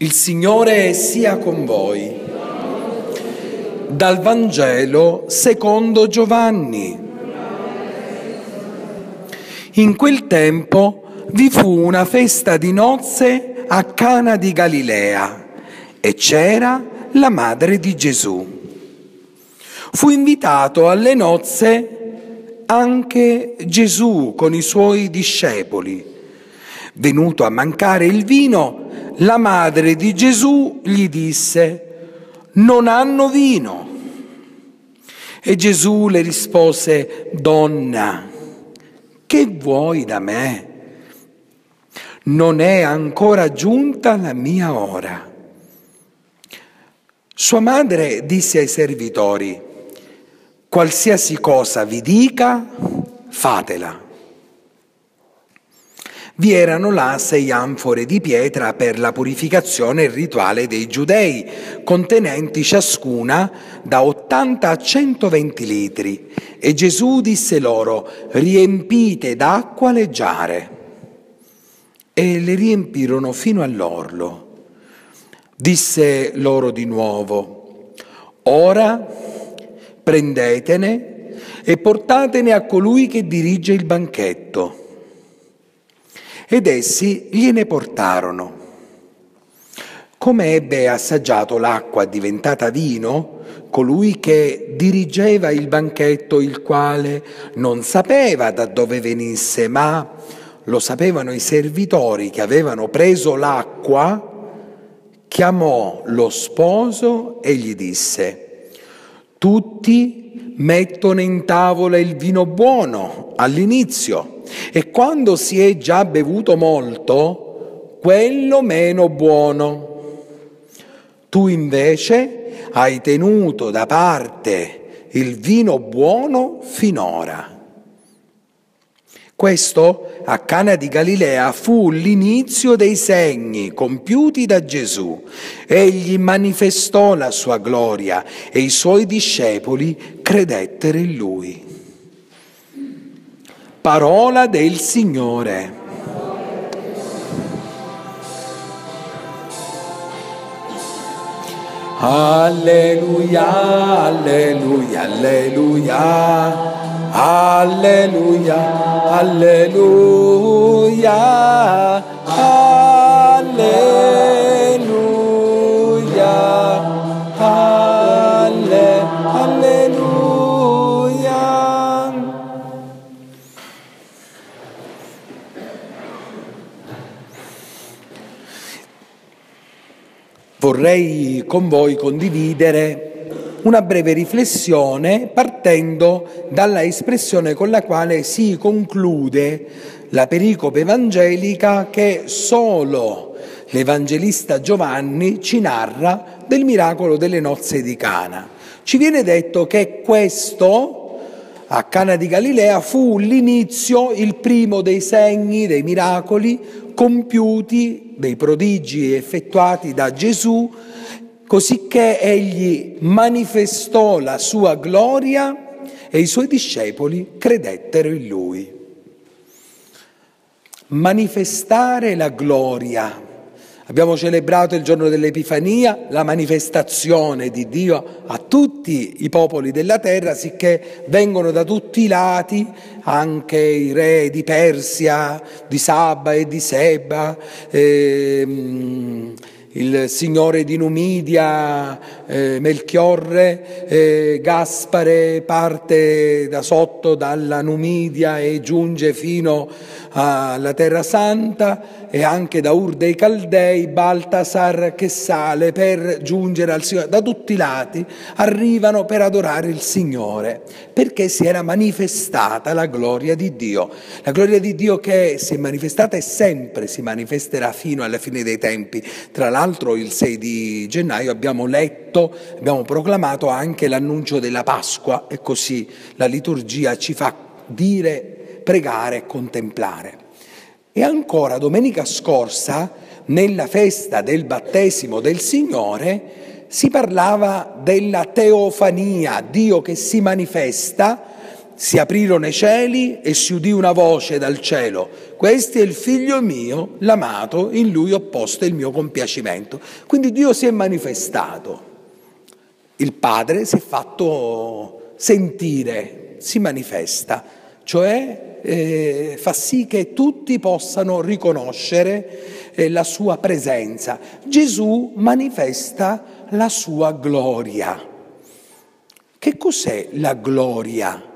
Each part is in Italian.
Il Signore sia con voi. Dal Vangelo secondo Giovanni. In quel tempo vi fu una festa di nozze a Cana di Galilea e c'era la madre di Gesù. Fu invitato alle nozze anche Gesù con i suoi discepoli. Venuto a mancare il vino, la madre di Gesù gli disse, non hanno vino. E Gesù le rispose, donna, che vuoi da me? Non è ancora giunta la mia ora. Sua madre disse ai servitori, qualsiasi cosa vi dica, fatela. Vi erano là sei anfore di pietra per la purificazione rituale dei giudei, contenenti ciascuna da 80 a 120 litri. E Gesù disse loro, riempite d'acqua leggiare. E le riempirono fino all'orlo. Disse loro di nuovo, ora prendetene e portatene a colui che dirige il banchetto ed essi gliene portarono. Come ebbe assaggiato l'acqua diventata vino, colui che dirigeva il banchetto, il quale non sapeva da dove venisse, ma lo sapevano i servitori che avevano preso l'acqua, chiamò lo sposo e gli disse, tutti mettono in tavola il vino buono all'inizio e quando si è già bevuto molto, quello meno buono. Tu invece hai tenuto da parte il vino buono finora. Questo a Cana di Galilea fu l'inizio dei segni compiuti da Gesù. Egli manifestò la sua gloria e i suoi discepoli credettero in lui. Parola del Signore. Alleluia, alleluia, alleluia, alleluia, alleluia, alleluia. Vorrei con voi condividere una breve riflessione partendo dalla espressione con la quale si conclude la pericope evangelica che solo l'Evangelista Giovanni ci narra del miracolo delle nozze di Cana. Ci viene detto che questo a Cana di Galilea fu l'inizio, il primo dei segni, dei miracoli compiuti, dei prodigi effettuati da Gesù, cosicché egli manifestò la sua gloria e i suoi discepoli credettero in lui. Manifestare la gloria Abbiamo celebrato il giorno dell'Epifania, la manifestazione di Dio a tutti i popoli della terra, sicché vengono da tutti i lati anche i re di Persia, di Saba e di Seba, ehm, il signore di Numidia, eh, Melchiorre, eh, Gaspare parte da sotto dalla Numidia e giunge fino alla Terra Santa e anche da Ur dei Caldei, Baltasar che sale per giungere al Signore. Da tutti i lati arrivano per adorare il Signore, perché si era manifestata la gloria di Dio. La gloria di Dio che si è manifestata e sempre si manifesterà fino alla fine dei tempi. Tra l'altro il 6 di gennaio abbiamo letto, abbiamo proclamato anche l'annuncio della Pasqua e così la liturgia ci fa dire, pregare e contemplare. E ancora domenica scorsa, nella festa del battesimo del Signore, si parlava della teofania, Dio che si manifesta si aprirono i cieli e si udì una voce dal cielo. Questo è il figlio mio, l'amato, in lui ho posto il mio compiacimento. Quindi Dio si è manifestato. Il Padre si è fatto sentire, si manifesta, cioè eh, fa sì che tutti possano riconoscere eh, la sua presenza. Gesù manifesta la sua gloria. Che cos'è la gloria?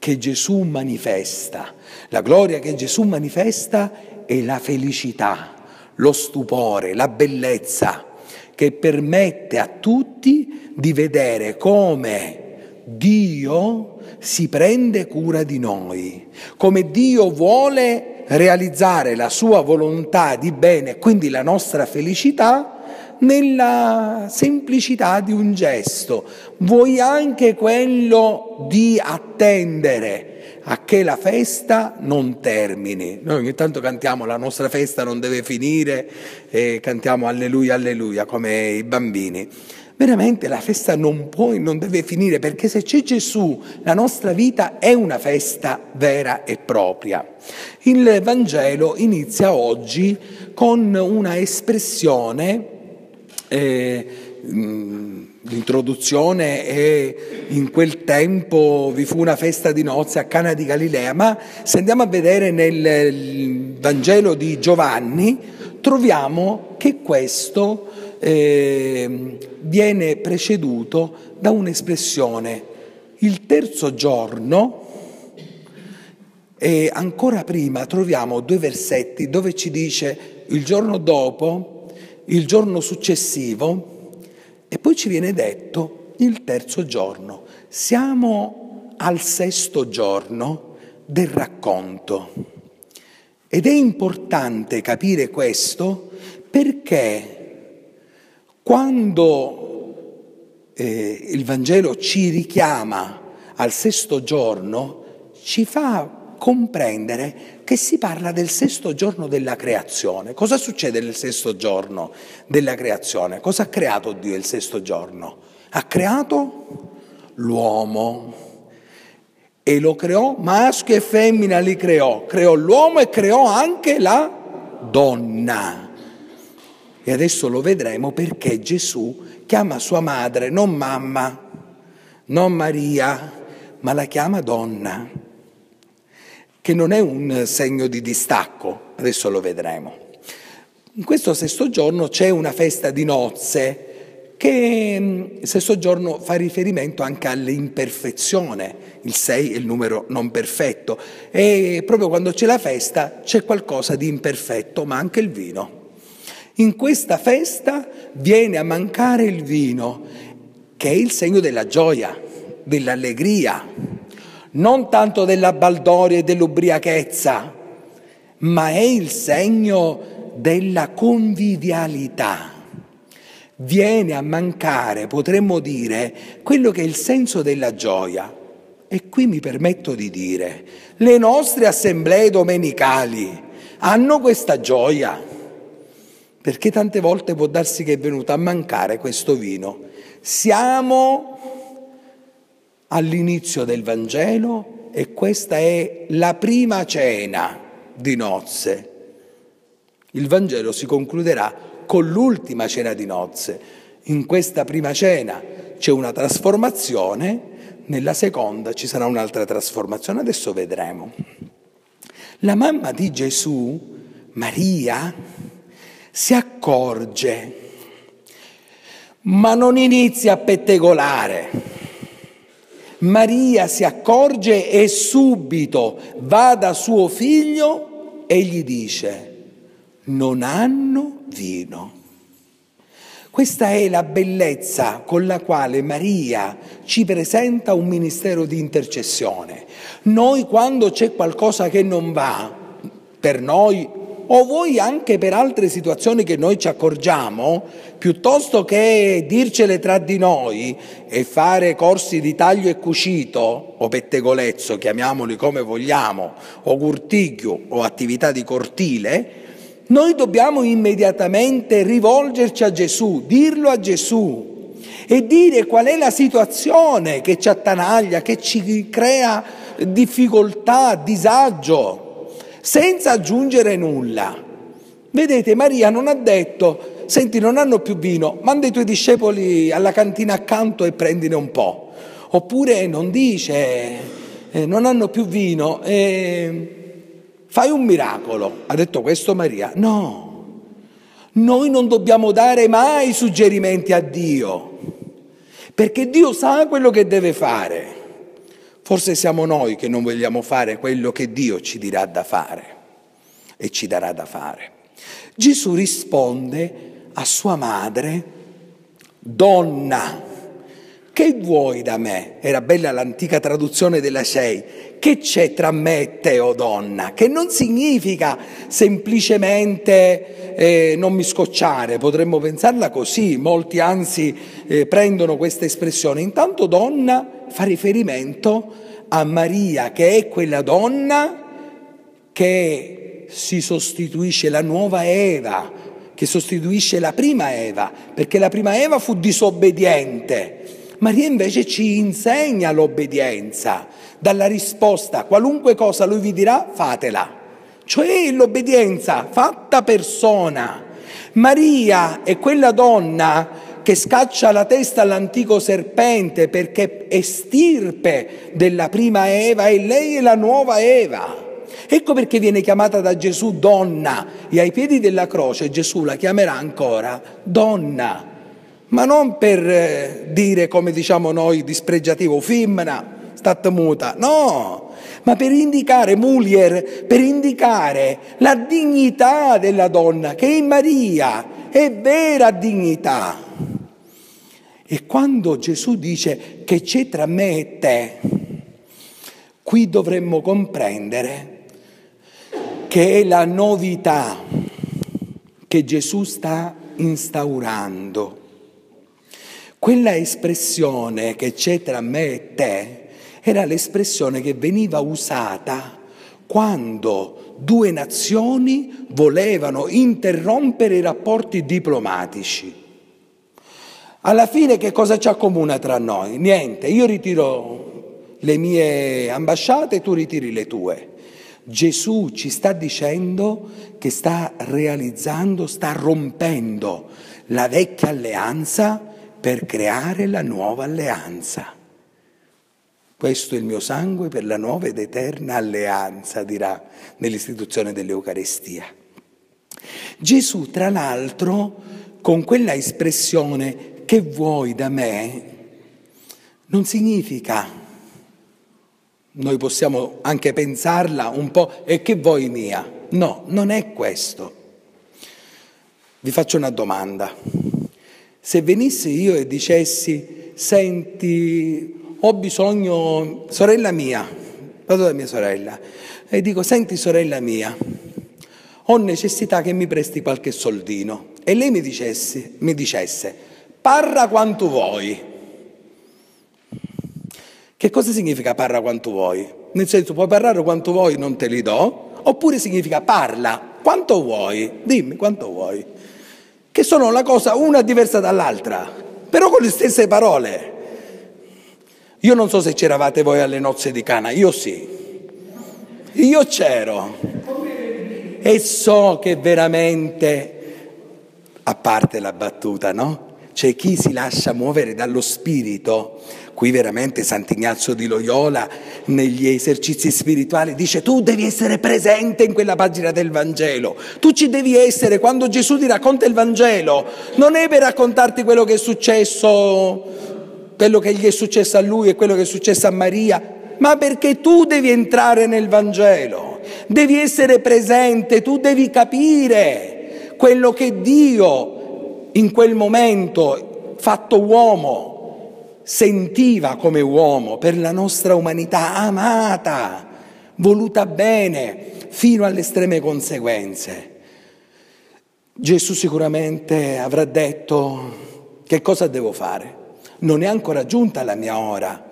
Che Gesù manifesta. La gloria che Gesù manifesta è la felicità, lo stupore, la bellezza che permette a tutti di vedere come Dio si prende cura di noi, come Dio vuole realizzare la sua volontà di bene, quindi la nostra felicità, nella semplicità di un gesto, vuoi anche quello di attendere a che la festa non termini. Noi ogni tanto cantiamo la nostra festa non deve finire e cantiamo alleluia, alleluia come i bambini. Veramente la festa non può e non deve finire perché se c'è Gesù la nostra vita è una festa vera e propria. Il Vangelo inizia oggi con una espressione eh, l'introduzione è in quel tempo vi fu una festa di nozze a Cana di Galilea, ma se andiamo a vedere nel Vangelo di Giovanni troviamo che questo eh, viene preceduto da un'espressione, il terzo giorno, e ancora prima troviamo due versetti dove ci dice il giorno dopo il giorno successivo e poi ci viene detto il terzo giorno. Siamo al sesto giorno del racconto ed è importante capire questo perché quando eh, il Vangelo ci richiama al sesto giorno, ci fa comprendere che si parla del sesto giorno della creazione. Cosa succede nel sesto giorno della creazione? Cosa ha creato Dio il sesto giorno? Ha creato l'uomo e lo creò, maschio e femmina li creò, creò l'uomo e creò anche la donna. E adesso lo vedremo perché Gesù chiama sua madre non mamma, non Maria, ma la chiama donna che non è un segno di distacco, adesso lo vedremo. In questo sesto giorno c'è una festa di nozze che mm, il sesto giorno fa riferimento anche all'imperfezione, il 6 è il numero non perfetto e proprio quando c'è la festa c'è qualcosa di imperfetto, ma anche il vino. In questa festa viene a mancare il vino, che è il segno della gioia, dell'allegria, non tanto della baldoria e dell'ubriachezza, ma è il segno della convivialità. Viene a mancare, potremmo dire, quello che è il senso della gioia. E qui mi permetto di dire, le nostre assemblee domenicali hanno questa gioia, perché tante volte può darsi che è venuto a mancare questo vino. Siamo all'inizio del Vangelo e questa è la prima cena di nozze. Il Vangelo si concluderà con l'ultima cena di nozze. In questa prima cena c'è una trasformazione, nella seconda ci sarà un'altra trasformazione, adesso vedremo. La mamma di Gesù, Maria, si accorge, ma non inizia a pettegolare Maria si accorge e subito va da suo figlio e gli dice, non hanno vino. Questa è la bellezza con la quale Maria ci presenta un ministero di intercessione. Noi quando c'è qualcosa che non va, per noi o voi anche per altre situazioni che noi ci accorgiamo, piuttosto che dircele tra di noi e fare corsi di taglio e cucito, o pettegolezzo, chiamiamoli come vogliamo, o curtiglio o attività di cortile, noi dobbiamo immediatamente rivolgerci a Gesù, dirlo a Gesù e dire qual è la situazione che ci attanaglia, che ci crea difficoltà, disagio, senza aggiungere nulla. Vedete, Maria non ha detto, senti, non hanno più vino, manda i tuoi discepoli alla cantina accanto e prendine un po'. Oppure non dice, eh, non hanno più vino, eh, fai un miracolo. Ha detto questo Maria? No, noi non dobbiamo dare mai suggerimenti a Dio, perché Dio sa quello che deve fare. Forse siamo noi che non vogliamo fare quello che Dio ci dirà da fare e ci darà da fare. Gesù risponde a sua madre, donna, che vuoi da me? Era bella l'antica traduzione della Sei. Che c'è tra me e te, o oh donna? Che non significa semplicemente eh, non mi scocciare, potremmo pensarla così, molti anzi eh, prendono questa espressione. Intanto donna fa riferimento a Maria, che è quella donna che si sostituisce la nuova Eva, che sostituisce la prima Eva, perché la prima Eva fu disobbediente. Maria invece ci insegna l'obbedienza, dalla risposta, qualunque cosa lui vi dirà, fatela. Cioè l'obbedienza fatta persona. Maria è quella donna che scaccia la testa all'antico serpente perché è stirpe della prima Eva e lei è la nuova Eva. Ecco perché viene chiamata da Gesù donna e ai piedi della croce Gesù la chiamerà ancora donna, ma non per eh, dire come diciamo noi dispregiativo, femmina, stat muta, no, ma per indicare mulier, per indicare la dignità della donna che in Maria è vera dignità. E quando Gesù dice che c'è tra me e te, qui dovremmo comprendere che è la novità che Gesù sta instaurando. Quella espressione che c'è tra me e te era l'espressione che veniva usata quando due nazioni volevano interrompere i rapporti diplomatici. Alla fine che cosa ci accomuna tra noi? Niente, io ritiro le mie ambasciate e tu ritiri le tue. Gesù ci sta dicendo che sta realizzando, sta rompendo la vecchia alleanza per creare la nuova alleanza. Questo è il mio sangue per la nuova ed eterna alleanza, dirà nell'istituzione dell'Eucarestia. Gesù, tra l'altro, con quella espressione che vuoi da me, non significa noi possiamo anche pensarla un po', e che vuoi mia? No, non è questo. Vi faccio una domanda. Se venissi io e dicessi, senti, ho bisogno, sorella mia, vado da mia sorella, e dico, senti sorella mia, ho necessità che mi presti qualche soldino. E lei mi dicesse, mi dicesse parra quanto vuoi. Che cosa significa parla quanto vuoi? Nel senso, puoi parlare quanto vuoi, non te li do, oppure significa parla quanto vuoi, dimmi quanto vuoi, che sono la cosa una diversa dall'altra, però con le stesse parole. Io non so se c'eravate voi alle nozze di Cana, io sì. Io c'ero. E so che veramente, a parte la battuta, no? C'è chi si lascia muovere dallo spirito. Qui veramente Sant'Ignazio di Loyola negli esercizi spirituali dice tu devi essere presente in quella pagina del Vangelo, tu ci devi essere. Quando Gesù ti racconta il Vangelo, non è per raccontarti quello che è successo, quello che gli è successo a lui e quello che è successo a Maria, ma perché tu devi entrare nel Vangelo, devi essere presente, tu devi capire quello che Dio in quel momento, fatto uomo, sentiva come uomo per la nostra umanità amata, voluta bene fino alle estreme conseguenze. Gesù sicuramente avrà detto che cosa devo fare? Non è ancora giunta la mia ora.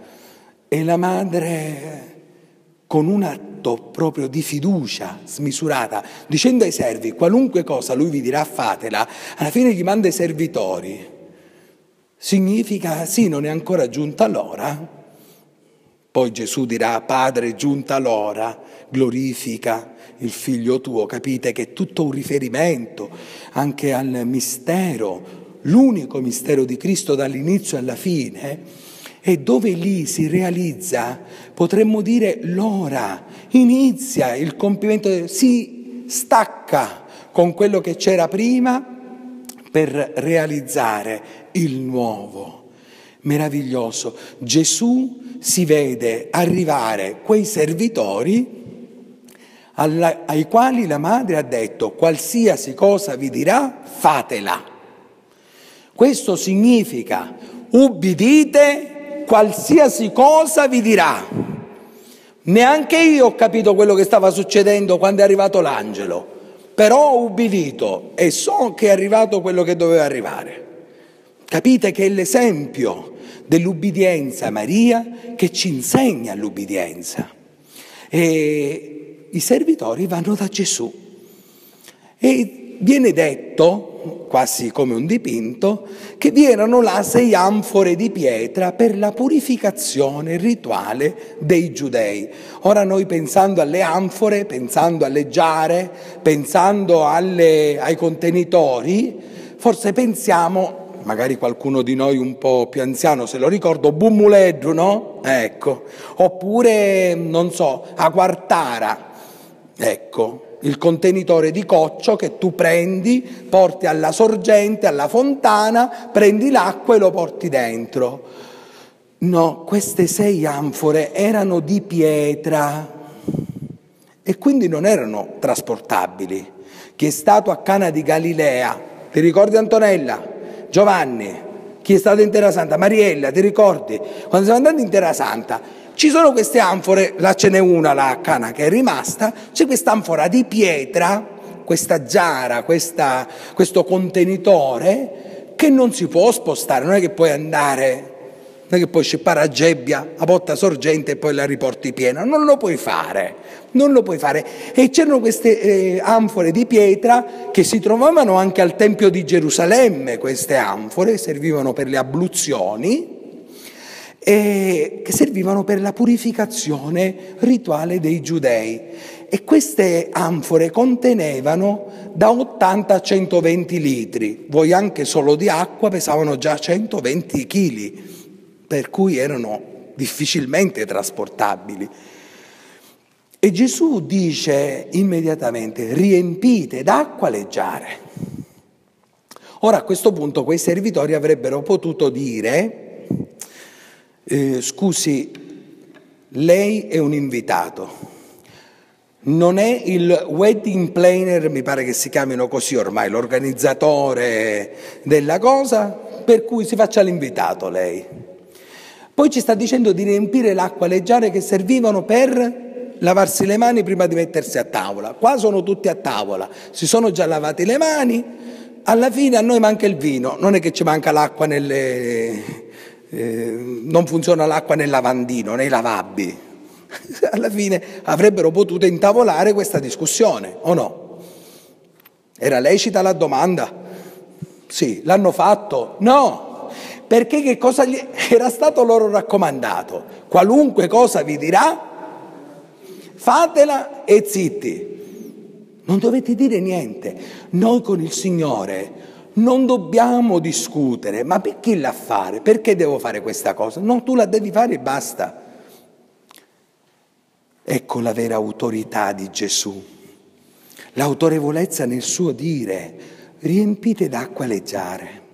E la madre, con un atto proprio di fiducia smisurata, dicendo ai servi qualunque cosa lui vi dirà fatela, alla fine gli manda i servitori Significa sì, non è ancora giunta l'ora, Poi Gesù dirà, Padre, giunta l'ora, glorifica il figlio tuo. Capite che è tutto un riferimento anche al mistero, l'unico mistero di Cristo dall'inizio alla fine. E dove lì si realizza, potremmo dire, l'ora, inizia il compimento, si stacca con quello che c'era prima per realizzare il nuovo. Meraviglioso. Gesù si vede arrivare quei servitori alla, ai quali la madre ha detto qualsiasi cosa vi dirà, fatela. Questo significa ubbidite qualsiasi cosa vi dirà. Neanche io ho capito quello che stava succedendo quando è arrivato l'angelo, però ho ubbidito e so che è arrivato quello che doveva arrivare. Capite che è l'esempio dell'ubbidienza Maria che ci insegna l'ubbidienza. E i servitori vanno da Gesù e viene detto, quasi come un dipinto, che vi erano là sei anfore di pietra per la purificazione rituale dei giudei. Ora noi pensando alle anfore, pensando alle giare, pensando alle, ai contenitori, forse pensiamo magari qualcuno di noi un po' più anziano se lo ricordo, Bummuleggio, no? Ecco, oppure, non so, a Quartara, ecco, il contenitore di coccio che tu prendi, porti alla sorgente, alla fontana, prendi l'acqua e lo porti dentro. No, queste sei anfore erano di pietra e quindi non erano trasportabili. Chi è stato a Cana di Galilea, ti ricordi Antonella? Giovanni, chi è stato in Terra Santa, Mariella, ti ricordi? Quando siamo andati in Terra Santa, ci sono queste anfore, là ce n'è una, la Cana, che è rimasta, c'è questa anfora di pietra, questa giara, questa, questo contenitore, che non si può spostare, non è che puoi andare non è che puoi scippare a gebbia, a botta sorgente e poi la riporti piena, non lo puoi fare, non lo puoi fare. E c'erano queste eh, anfore di pietra che si trovavano anche al Tempio di Gerusalemme, queste anfore servivano per le abluzioni e che servivano per la purificazione rituale dei giudei. E queste anfore contenevano da 80 a 120 litri, voi anche solo di acqua pesavano già 120 chili per cui erano difficilmente trasportabili. E Gesù dice immediatamente riempite d'acqua le giare. Ora a questo punto quei servitori avrebbero potuto dire, eh, scusi, lei è un invitato, non è il wedding planner, mi pare che si chiamino così ormai, l'organizzatore della cosa, per cui si faccia l'invitato lei. Poi ci sta dicendo di riempire l'acqua leggiare che servivano per lavarsi le mani prima di mettersi a tavola. Qua sono tutti a tavola, si sono già lavati le mani, alla fine a noi manca il vino, non è che ci manca l'acqua nelle... Eh, non funziona l'acqua nel lavandino, nei lavabili. alla fine avrebbero potuto intavolare questa discussione, o no? Era lecita la domanda? Sì, l'hanno fatto? No, perché che cosa gli era stato loro raccomandato? Qualunque cosa vi dirà, fatela e zitti. Non dovete dire niente. Noi con il Signore non dobbiamo discutere, ma per chi l'ha fare? Perché devo fare questa cosa? No, tu la devi fare e basta. Ecco la vera autorità di Gesù, l'autorevolezza nel suo dire, riempite d'acqua leggiare.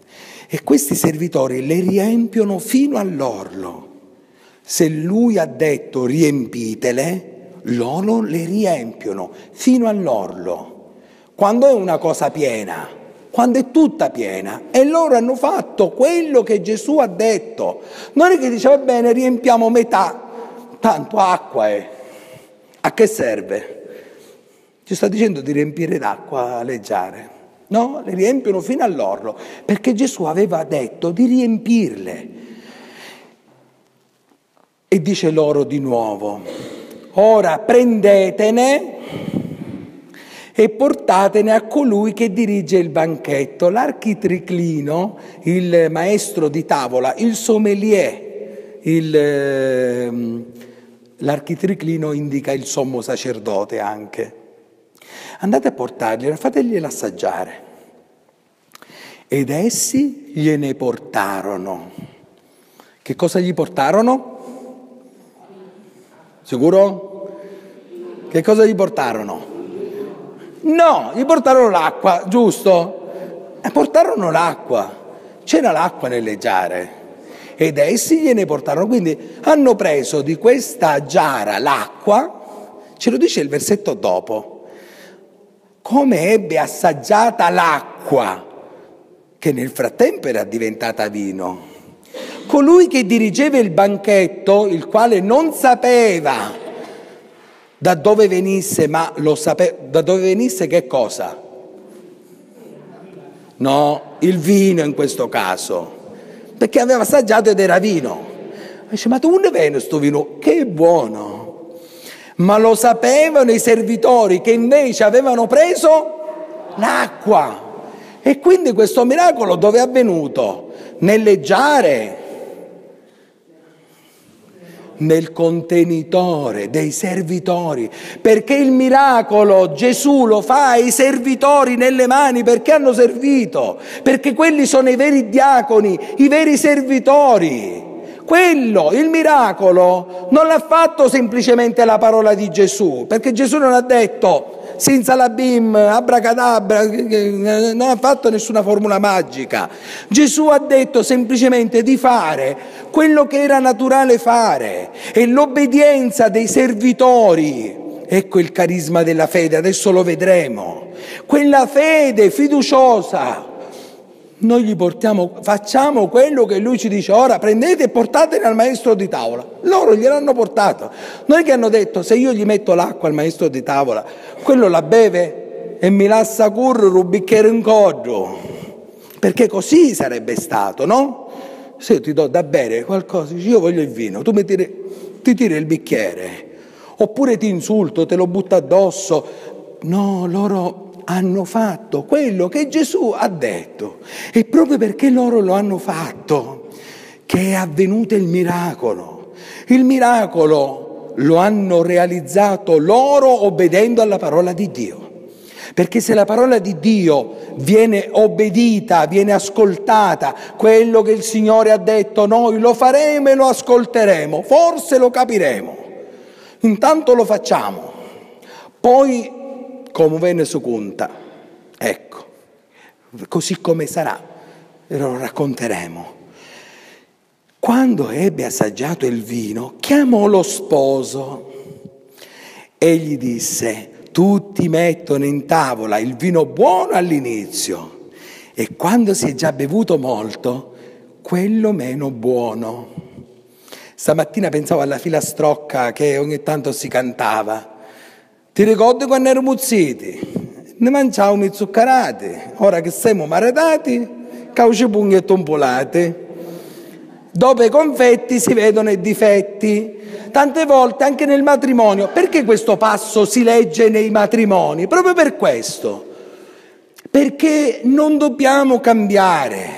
E questi servitori le riempiono fino all'orlo. Se lui ha detto riempitele, loro le riempiono fino all'orlo. Quando è una cosa piena, quando è tutta piena. E loro hanno fatto quello che Gesù ha detto. Non è che dice va bene, riempiamo metà, tanto acqua è. A che serve? Ci sta dicendo di riempire d'acqua leggiare. No, le riempiono fino all'orlo, perché Gesù aveva detto di riempirle. E dice loro di nuovo, ora prendetene e portatene a colui che dirige il banchetto, l'architriclino, il maestro di tavola, il sommelier, il, ehm, l'architriclino indica il sommo sacerdote anche. Andate a portargliela, fategliela assaggiare. Ed essi gliene portarono. Che cosa gli portarono? Sicuro? Che cosa gli portarono? No, gli portarono l'acqua, giusto? E portarono l'acqua. C'era l'acqua nelle giare ed essi gliene portarono. Quindi hanno preso di questa giara l'acqua, ce lo dice il versetto dopo, come ebbe assaggiata l'acqua, che nel frattempo era diventata vino. Colui che dirigeva il banchetto, il quale non sapeva da dove venisse, ma lo sapeva, da dove venisse che cosa? No, il vino in questo caso perché aveva assaggiato ed era vino. Dice, ma tu ne viene questo vino? Che buono! Ma lo sapevano i servitori che invece avevano preso l'acqua. E quindi questo miracolo dove è avvenuto? Nelle giare, nel contenitore dei servitori, perché il miracolo Gesù lo fa ai servitori nelle mani perché hanno servito, perché quelli sono i veri diaconi, i veri servitori. Quello, il miracolo, non l'ha fatto semplicemente la parola di Gesù, perché Gesù non ha detto senza la BIM, abracadabra, non ha fatto nessuna formula magica. Gesù ha detto semplicemente di fare quello che era naturale fare e l'obbedienza dei servitori. Ecco il carisma della fede, adesso lo vedremo. Quella fede fiduciosa noi gli portiamo, facciamo quello che lui ci dice, ora prendete e portatene al maestro di tavola. Loro gliel'hanno portato. Noi che hanno detto, se io gli metto l'acqua al maestro di tavola, quello la beve e mi lascia curro un bicchiere in coggio. Perché così sarebbe stato, no? Se io ti do da bere qualcosa, io voglio il vino, tu mi tiri, ti tiri il bicchiere. Oppure ti insulto, te lo butto addosso. No, loro hanno fatto quello che Gesù ha detto. E proprio perché loro lo hanno fatto che è avvenuto il miracolo. Il miracolo lo hanno realizzato loro obbedendo alla parola di Dio. Perché se la parola di Dio viene obbedita, viene ascoltata, quello che il Signore ha detto noi lo faremo e lo ascolteremo, forse lo capiremo. Intanto lo facciamo. Poi come venne su conta. Ecco, così come sarà, lo racconteremo. Quando ebbe assaggiato il vino, chiamò lo sposo e gli disse, tutti mettono in tavola il vino buono all'inizio e quando si è già bevuto molto, quello meno buono. Stamattina pensavo alla filastrocca che ogni tanto si cantava. Ti ricordi quando ero muzziti? Ne mangiavamo i zuccherati, ora che siamo maritati, cauci pugni e tompolati. Dopo i confetti si vedono i difetti. Tante volte anche nel matrimonio, perché questo passo si legge nei matrimoni? Proprio per questo. Perché non dobbiamo cambiare.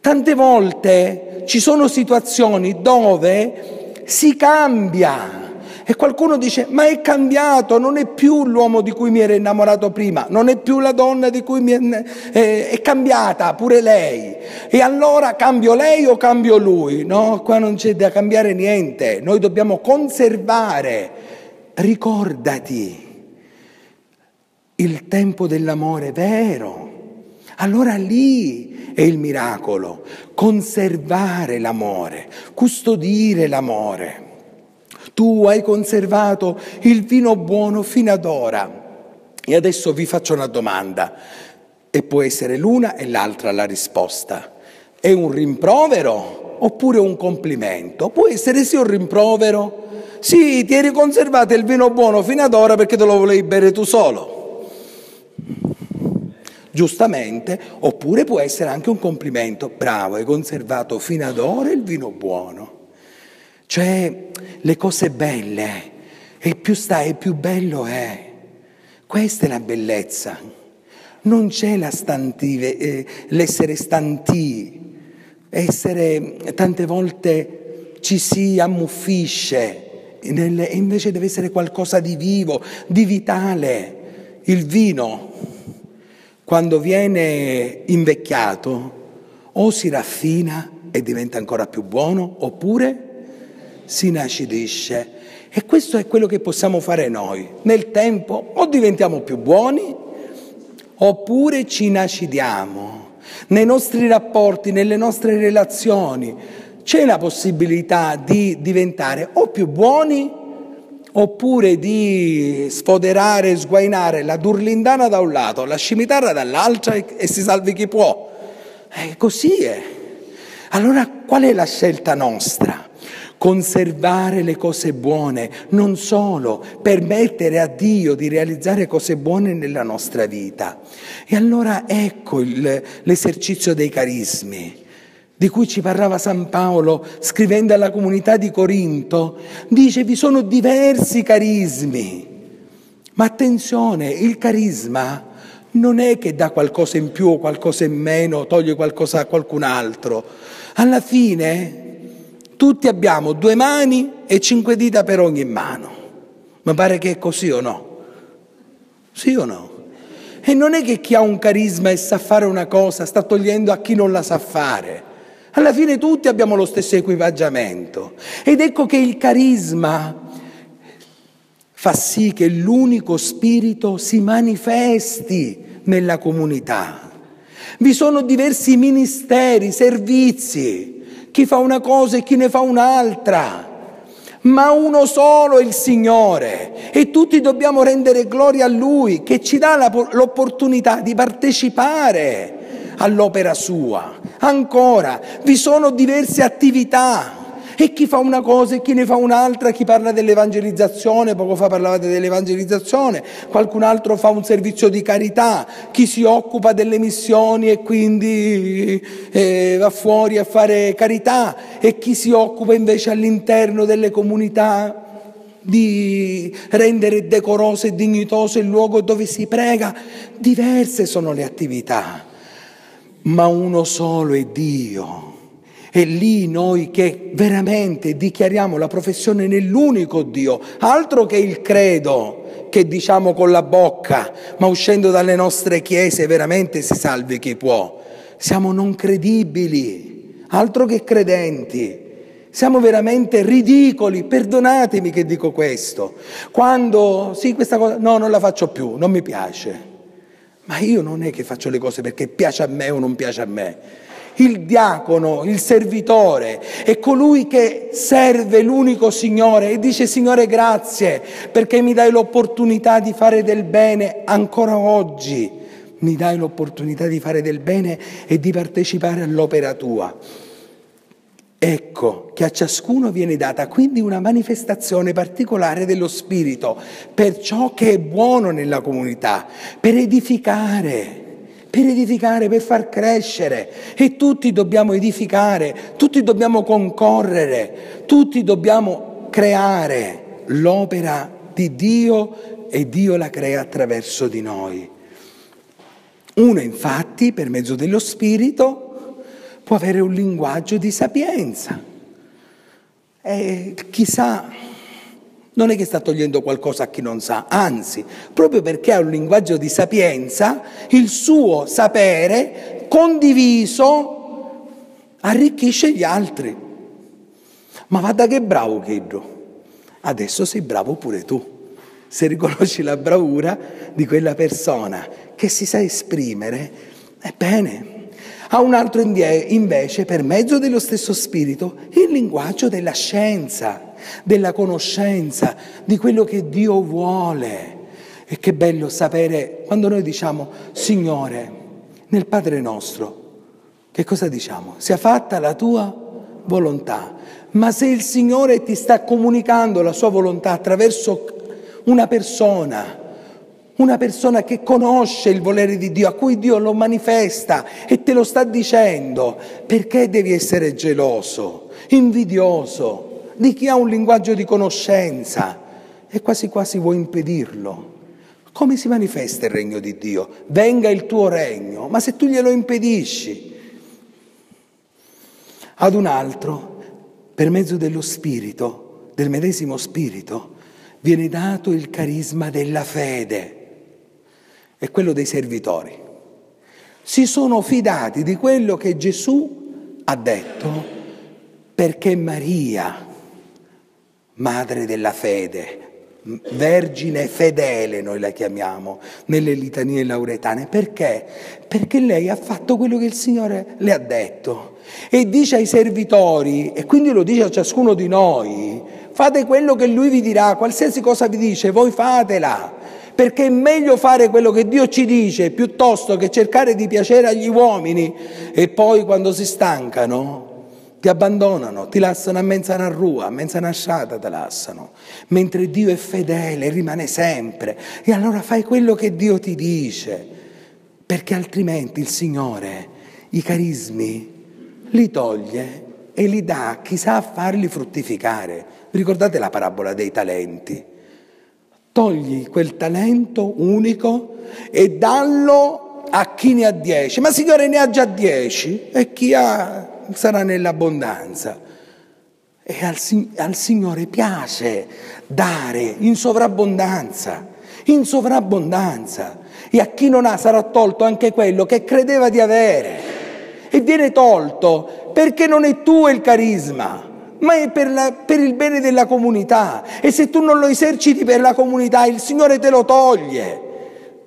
Tante volte ci sono situazioni dove si cambia e qualcuno dice, ma è cambiato, non è più l'uomo di cui mi ero innamorato prima, non è più la donna di cui mi è, eh, è cambiata pure lei. E allora cambio lei o cambio lui? No, qua non c'è da cambiare niente, noi dobbiamo conservare, ricordati, il tempo dell'amore vero. Allora lì è il miracolo, conservare l'amore, custodire l'amore. Tu hai conservato il vino buono fino ad ora. E adesso vi faccio una domanda e può essere l'una e l'altra la risposta. È un rimprovero oppure un complimento? Può essere sì un rimprovero? Sì, ti eri conservato il vino buono fino ad ora perché te lo volevi bere tu solo. Giustamente, oppure può essere anche un complimento. Bravo, hai conservato fino ad ora il vino buono. Cioè le cose belle, e più stai, più bello è. Questa è la bellezza. Non c'è la stantive, eh, l'essere stanti, essere tante volte ci si ammuffisce e invece deve essere qualcosa di vivo, di vitale. Il vino, quando viene invecchiato, o si raffina e diventa ancora più buono, oppure si inacidisce. E questo è quello che possiamo fare noi. Nel tempo o diventiamo più buoni oppure ci inacidiamo. Nei nostri rapporti, nelle nostre relazioni c'è la possibilità di diventare o più buoni oppure di sfoderare, sguainare la durlindana da un lato, la scimitarra dall'altra e si salvi chi può. E così è. Allora qual è la scelta nostra? Conservare le cose buone, non solo permettere a Dio di realizzare cose buone nella nostra vita. E allora ecco il, l'esercizio dei carismi di cui ci parlava San Paolo scrivendo alla comunità di Corinto, dice vi sono diversi carismi, ma attenzione, il carisma non è che dà qualcosa in più o qualcosa in meno, toglie qualcosa a qualcun altro. Alla fine tutti abbiamo due mani e cinque dita per ogni mano. Mi pare che è così o no? Sì o no? E non è che chi ha un carisma e sa fare una cosa sta togliendo a chi non la sa fare. Alla fine tutti abbiamo lo stesso equipaggiamento. Ed ecco che il carisma fa sì che l'unico spirito si manifesti nella comunità. Vi sono diversi ministeri, servizi, chi fa una cosa e chi ne fa un'altra. Ma uno solo è il Signore e tutti dobbiamo rendere gloria a Lui che ci dà l'opportunità di partecipare all'opera sua. Ancora, vi sono diverse attività e chi fa una cosa e chi ne fa un'altra, chi parla dell'evangelizzazione, poco fa parlavate dell'evangelizzazione, qualcun altro fa un servizio di carità, chi si occupa delle missioni e quindi eh, va fuori a fare carità e chi si occupa invece all'interno delle comunità di rendere decoroso e dignitoso il luogo dove si prega. Diverse sono le attività, ma uno solo è Dio è lì noi che veramente dichiariamo la professione nell'unico Dio, altro che il credo che diciamo con la bocca, ma uscendo dalle nostre chiese veramente si salvi chi può. Siamo non credibili, altro che credenti. Siamo veramente ridicoli, perdonatemi che dico questo. Quando, sì, questa cosa, no, non la faccio più, non mi piace. Ma io non è che faccio le cose perché piace a me o non piace a me il diacono, il servitore, è colui che serve l'unico Signore e dice Signore grazie perché mi dai l'opportunità di fare del bene ancora oggi, mi dai l'opportunità di fare del bene e di partecipare all'opera tua. Ecco che a ciascuno viene data quindi una manifestazione particolare dello Spirito per ciò che è buono nella comunità, per edificare per edificare, per far crescere e tutti dobbiamo edificare, tutti dobbiamo concorrere, tutti dobbiamo creare l'opera di Dio e Dio la crea attraverso di noi. Uno infatti, per mezzo dello Spirito, può avere un linguaggio di sapienza. E chissà non è che sta togliendo qualcosa a chi non sa, anzi, proprio perché ha un linguaggio di sapienza, il suo sapere condiviso arricchisce gli altri. Ma guarda che bravo Chedro, adesso sei bravo pure tu, se riconosci la bravura di quella persona che si sa esprimere, ebbene, a un altro invece, per mezzo dello stesso spirito, il linguaggio della scienza della conoscenza, di quello che Dio vuole. E che bello sapere quando noi diciamo, Signore, nel Padre nostro, che cosa diciamo? Sia fatta la tua volontà. Ma se il Signore ti sta comunicando la sua volontà attraverso una persona, una persona che conosce il volere di Dio, a cui Dio lo manifesta e te lo sta dicendo, perché devi essere geloso, invidioso? Di chi ha un linguaggio di conoscenza e quasi quasi vuoi impedirlo. Come si manifesta il regno di Dio? Venga il tuo regno, ma se tu glielo impedisci. Ad un altro, per mezzo dello Spirito, del medesimo Spirito, viene dato il carisma della fede e quello dei servitori. Si sono fidati di quello che Gesù ha detto perché Maria, madre della fede, Vergine fedele noi la chiamiamo nelle litanie lauretane. Perché? Perché lei ha fatto quello che il Signore le ha detto e dice ai servitori, e quindi lo dice a ciascuno di noi, fate quello che Lui vi dirà, qualsiasi cosa vi dice, voi fatela. Perché è meglio fare quello che Dio ci dice piuttosto che cercare di piacere agli uomini e poi quando si stancano ti abbandonano, ti lasciano a menzana rua, a menzana sciata ti lasciano, mentre Dio è fedele, rimane sempre. E allora fai quello che Dio ti dice, perché altrimenti il Signore i carismi li toglie e li dà a chi sa farli fruttificare. ricordate la parabola dei talenti? Togli quel talento unico e dallo a chi ne ha dieci. Ma Signore ne ha già dieci e chi ha sarà nell'abbondanza. E al, al Signore piace dare in sovrabbondanza, in sovrabbondanza. E a chi non ha sarà tolto anche quello che credeva di avere. E viene tolto perché non è tuo il carisma, ma è per, la, per, il bene della comunità. E se tu non lo eserciti per la comunità, il Signore te lo toglie.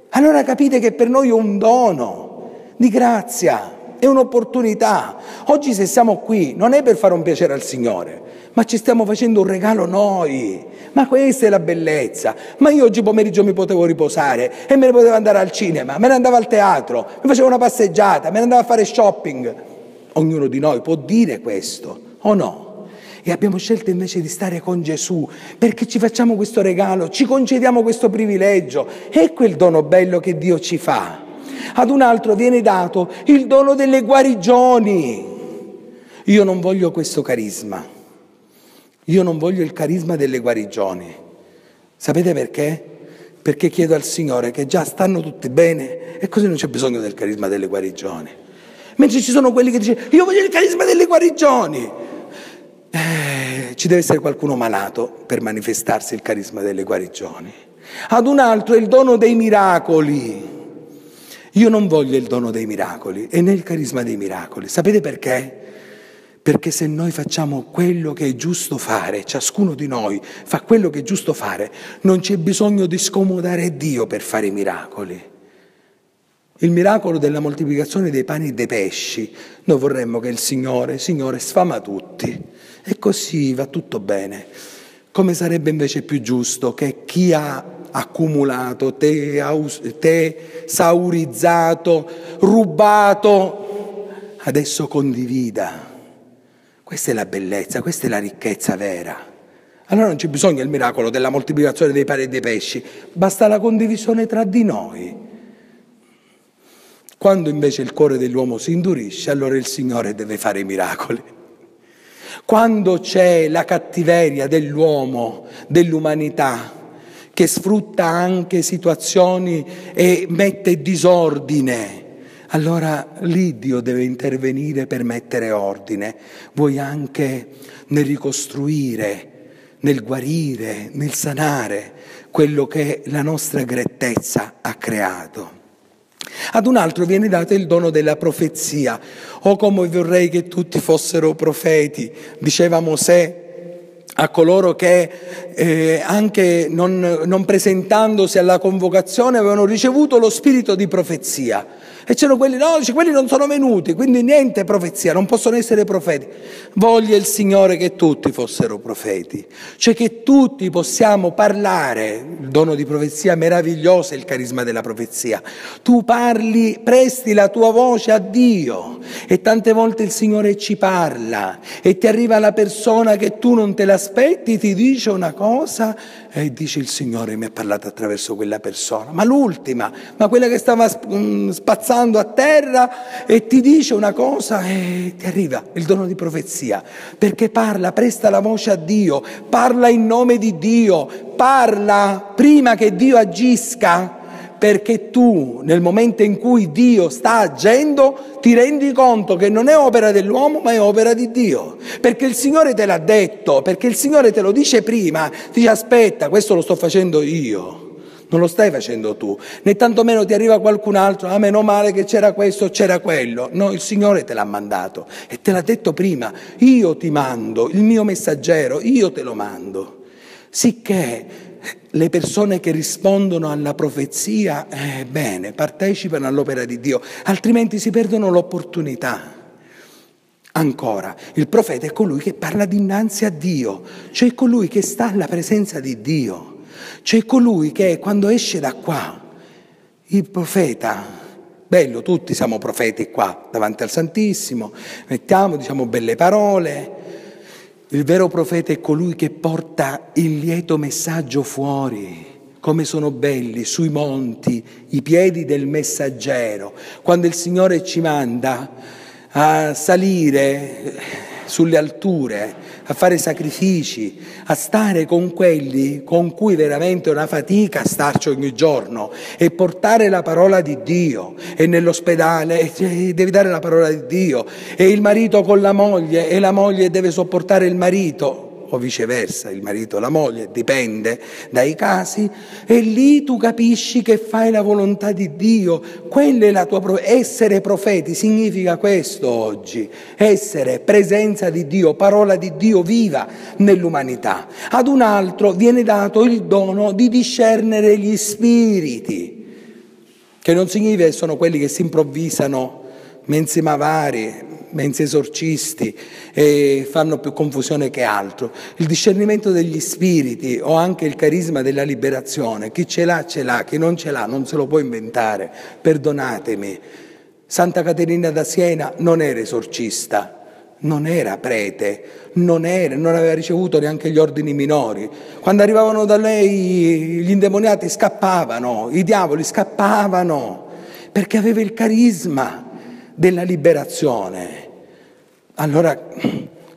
Allora capite che per noi è un dono di grazia è un'opportunità. Oggi se siamo qui non è per fare un piacere al Signore, ma ci stiamo facendo un regalo noi. Ma questa è la bellezza. Ma io oggi pomeriggio mi potevo riposare e me ne potevo andare al cinema, me ne andavo al teatro, mi facevo una passeggiata, me ne andavo a fare shopping. Ognuno di noi può dire questo o no? E abbiamo scelto invece di stare con Gesù perché ci facciamo questo regalo, ci concediamo questo privilegio. È quel dono bello che Dio ci fa ad un altro viene dato il dono delle guarigioni. Io non voglio questo carisma, io non voglio il carisma delle guarigioni. Sapete perché? Perché chiedo al Signore che già stanno tutti bene e così non c'è bisogno del carisma delle guarigioni. Mentre ci sono quelli che dicono io voglio il carisma delle guarigioni. Eh, ci deve essere qualcuno malato per manifestarsi il carisma delle guarigioni. Ad un altro il dono dei miracoli. Io non voglio il dono dei miracoli e né il carisma dei miracoli. Sapete perché? Perché se noi facciamo quello che è giusto fare, ciascuno di noi fa quello che è giusto fare, non c'è bisogno di scomodare Dio per fare i miracoli. Il miracolo della moltiplicazione dei pani e dei pesci, noi vorremmo che il Signore, Signore, sfama tutti. E così va tutto bene. Come sarebbe invece più giusto che chi ha accumulato, tesaurizzato, rubato, adesso condivida. Questa è la bellezza, questa è la ricchezza vera. Allora non c'è bisogno del miracolo della moltiplicazione dei pani e dei pesci, basta la condivisione tra di noi. Quando invece il cuore dell'uomo si indurisce, allora il Signore deve fare i miracoli. Quando c'è la cattiveria dell'uomo, dell'umanità, che sfrutta anche situazioni e mette disordine. Allora lì Dio deve intervenire per mettere ordine, vuoi anche nel ricostruire, nel guarire, nel sanare quello che la nostra grettezza ha creato. Ad un altro viene dato il dono della profezia. Oh come vorrei che tutti fossero profeti, diceva Mosè a coloro che eh, anche non, non presentandosi alla convocazione avevano ricevuto lo spirito di profezia. E c'erano quelli, no, dice, quelli non sono venuti, quindi niente profezia, non possono essere profeti. Voglia il Signore che tutti fossero profeti, cioè che tutti possiamo parlare, il dono di profezia meraviglioso è il carisma della profezia. Tu parli, presti la tua voce a Dio e tante volte il Signore ci parla e ti arriva la persona che tu non te l'aspetti, ti dice una cosa e dice il Signore mi ha parlato attraverso quella persona, ma l'ultima, ma quella che stava mm, spazzando a terra e ti dice una cosa e ti arriva il dono di profezia, perché parla, presta la voce a Dio, parla in nome di Dio, parla prima che Dio agisca perché tu nel momento in cui Dio sta agendo ti rendi conto che non è opera dell'uomo ma è opera di Dio, perché il Signore te l'ha detto, perché il Signore te lo dice prima, dice aspetta, questo lo sto facendo io. Non lo stai facendo tu, né tantomeno ti arriva qualcun altro, ah meno male che c'era questo c'era quello. No, il Signore te l'ha mandato e te l'ha detto prima, io ti mando, il mio messaggero, io te lo mando. Sicché le persone che rispondono alla profezia, eh, bene, partecipano all'opera di Dio, altrimenti si perdono l'opportunità. Ancora, il profeta è colui che parla dinanzi a Dio, cioè colui che sta alla presenza di Dio. C'è colui che quando esce da qua, il profeta, bello, tutti siamo profeti qua, davanti al Santissimo, mettiamo, diciamo belle parole. Il vero profeta è colui che porta il lieto messaggio fuori come sono belli sui monti i piedi del messaggero, quando il Signore ci manda a salire sulle alture, a fare sacrifici, a stare con quelli con cui veramente è una fatica starci ogni giorno e portare la parola di Dio. E nell'ospedale devi dare la parola di Dio. E il marito con la moglie e la moglie deve sopportare il marito o viceversa, il marito o la moglie, dipende dai casi, e lì tu capisci che fai la volontà di Dio. Quella è la tua pro- essere profeti significa questo oggi, essere presenza di Dio, parola di Dio viva nell'umanità. Ad un altro viene dato il dono di discernere gli spiriti, che non significa che sono quelli che si improvvisano mensi mavari, mensi esorcisti e fanno più confusione che altro. Il discernimento degli spiriti o anche il carisma della liberazione, chi ce l'ha ce l'ha, chi non ce l'ha non se lo può inventare, perdonatemi. Santa Caterina da Siena non era esorcista, non era prete, non, era, non aveva ricevuto neanche gli ordini minori. Quando arrivavano da lei gli indemoniati scappavano, i diavoli scappavano, perché aveva il carisma della liberazione. Allora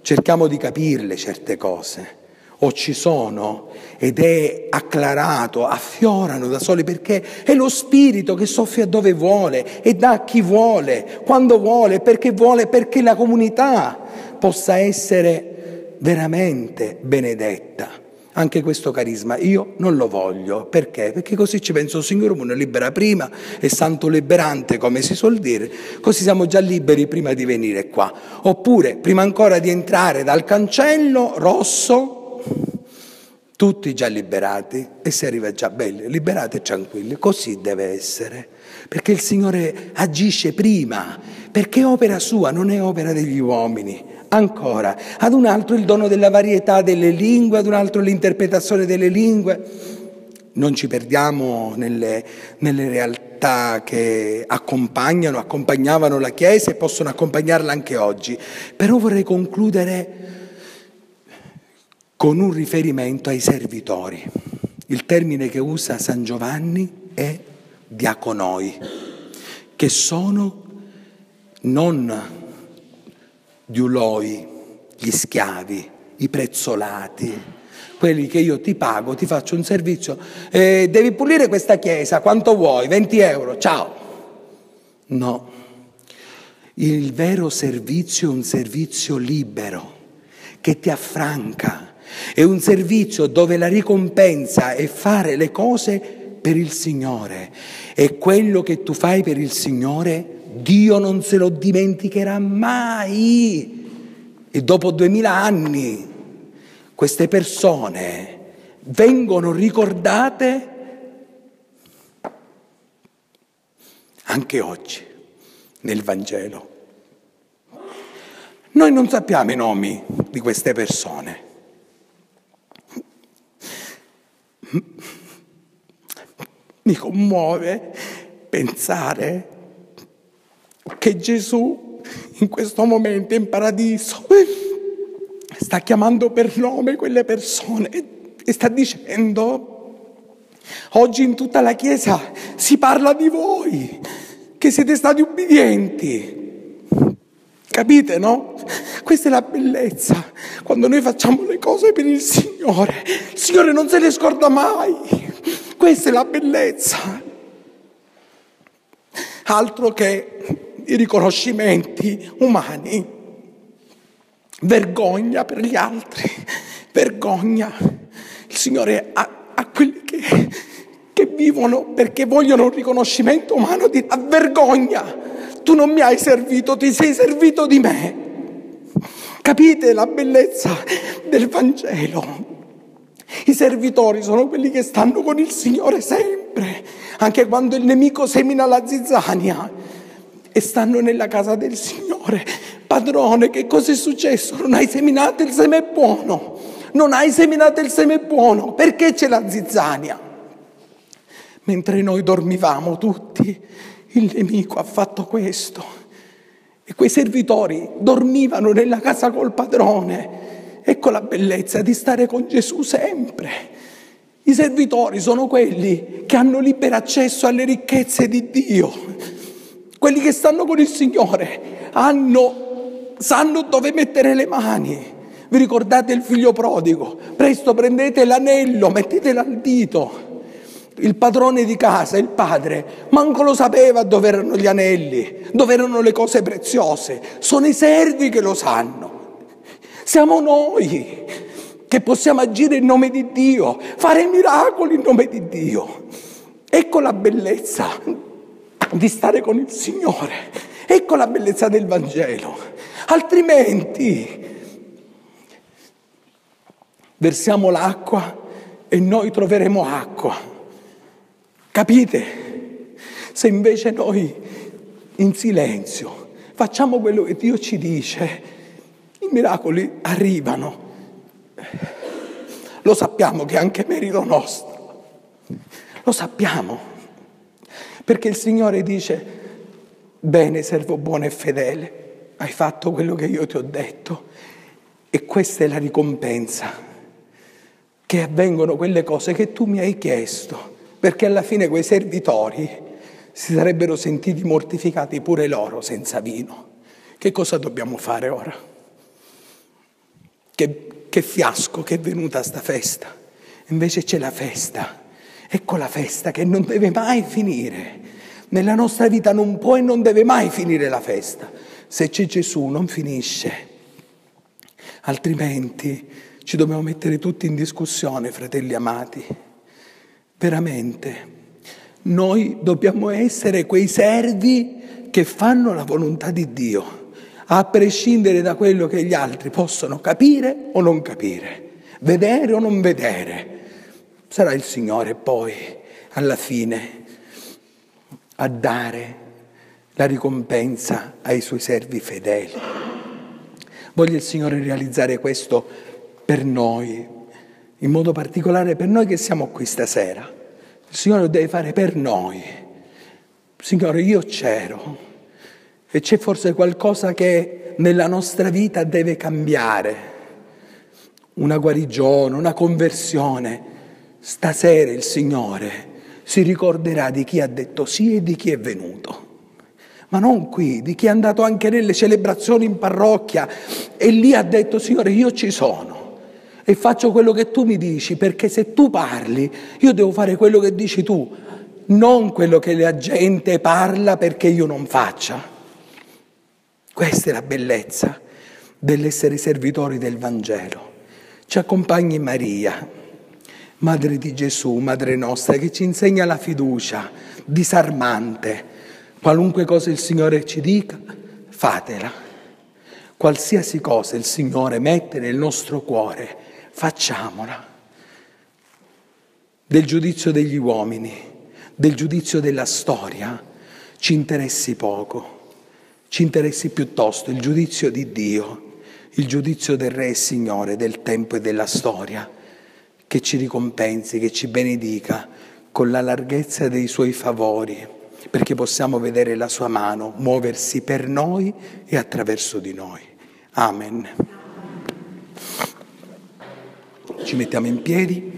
cerchiamo di capirle certe cose, o ci sono ed è acclarato, affiorano da soli perché è lo Spirito che soffia dove vuole e dà a chi vuole, quando vuole, perché vuole, perché la comunità possa essere veramente benedetta anche questo carisma. Io non lo voglio. Perché? Perché così ci penso il Signore, uno libera prima, è santo liberante, come si suol dire, così siamo già liberi prima di venire qua. Oppure, prima ancora di entrare dal cancello rosso, tutti già liberati e si arriva già belli, liberati e tranquilli. Così deve essere. Perché il Signore agisce prima, perché opera sua, non è opera degli uomini. Ancora, ad un altro il dono della varietà delle lingue, ad un altro l'interpretazione delle lingue. Non ci perdiamo nelle, nelle realtà che accompagnano, accompagnavano la Chiesa e possono accompagnarla anche oggi. Però vorrei concludere con un riferimento ai servitori. Il termine che usa San Giovanni è diaconoi, che sono non diuloi, gli schiavi, i prezzolati, quelli che io ti pago, ti faccio un servizio, eh, devi pulire questa chiesa, quanto vuoi? 20 euro, ciao. No, il vero servizio è un servizio libero, che ti affranca, è un servizio dove la ricompensa è fare le cose per il Signore e quello che tu fai per il Signore Dio non se lo dimenticherà mai. E dopo duemila anni queste persone vengono ricordate anche oggi nel Vangelo. Noi non sappiamo i nomi di queste persone. Mi commuove pensare che Gesù in questo momento in paradiso sta chiamando per nome quelle persone e sta dicendo oggi in tutta la Chiesa si parla di voi che siete stati ubbidienti. Capite, no? Questa è la bellezza. Quando noi facciamo le cose per il Signore, il Signore non se le scorda mai. Questa è la bellezza. altro che i riconoscimenti umani. Vergogna per gli altri, vergogna. Il Signore a, a quelli che, che, vivono perché vogliono un riconoscimento umano, di, vergogna. Tu non mi hai servito, ti sei servito di me. Capite la bellezza del Vangelo? I servitori sono quelli che stanno con il Signore sempre, anche quando il nemico semina la zizzania e stanno nella casa del Signore. Padrone, che cosa è successo? Non hai seminato il seme buono, non hai seminato il seme buono, perché c'è la zizzania? Mentre noi dormivamo tutti, il nemico ha fatto questo. E quei servitori dormivano nella casa col padrone Ecco la bellezza di stare con Gesù sempre. I servitori sono quelli che hanno libero accesso alle ricchezze di Dio. Quelli che stanno con il Signore hanno, sanno dove mettere le mani. Vi ricordate il figlio prodigo? Presto prendete l'anello, mettetelo al dito. Il padrone di casa, il padre, manco lo sapeva dove erano gli anelli, dove erano le cose preziose. Sono i servi che lo sanno. Siamo noi che possiamo agire in nome di Dio, fare miracoli in nome di Dio. Ecco la bellezza di stare con il Signore. Ecco la bellezza del Vangelo. Altrimenti versiamo l'acqua e noi troveremo acqua. Capite? Se invece noi in silenzio facciamo quello che Dio ci dice, i miracoli arrivano. Lo sappiamo che è anche merito nostro. Lo sappiamo. Perché il Signore dice, bene servo buono e fedele, hai fatto quello che io ti ho detto e questa è la ricompensa, che avvengono quelle cose che tu mi hai chiesto, perché alla fine quei servitori si sarebbero sentiti mortificati pure loro senza vino. Che cosa dobbiamo fare ora? Che, che fiasco che è venuta sta festa. Invece c'è la festa. Ecco la festa che non deve mai finire. Nella nostra vita non può e non deve mai finire la festa. Se c'è Gesù non finisce. Altrimenti ci dobbiamo mettere tutti in discussione, fratelli amati. Veramente. Noi dobbiamo essere quei servi che fanno la volontà di Dio a prescindere da quello che gli altri possono capire o non capire, vedere o non vedere. Sarà il Signore poi, alla fine, a dare la ricompensa ai suoi servi fedeli. Voglio il Signore realizzare questo per noi, in modo particolare per noi che siamo qui stasera. Il Signore lo deve fare per noi. Signore, io c'ero, e c'è forse qualcosa che nella nostra vita deve cambiare, una guarigione, una conversione. Stasera il Signore si ricorderà di chi ha detto sì e di chi è venuto. Ma non qui, di chi è andato anche nelle celebrazioni in parrocchia e lì ha detto Signore io ci sono e faccio quello che tu mi dici, perché se tu parli io devo fare quello che dici tu, non quello che la gente parla perché io non faccia. Questa è la bellezza dell'essere servitori del Vangelo. Ci accompagni Maria, Madre di Gesù, Madre nostra, che ci insegna la fiducia disarmante. Qualunque cosa il Signore ci dica, fatela. Qualsiasi cosa il Signore mette nel nostro cuore, facciamola. Del giudizio degli uomini, del giudizio della storia, ci interessi poco ci interessi piuttosto il giudizio di Dio, il giudizio del Re e Signore del tempo e della storia, che ci ricompensi, che ci benedica con la larghezza dei suoi favori, perché possiamo vedere la sua mano muoversi per noi e attraverso di noi. Amen. Ci mettiamo in piedi.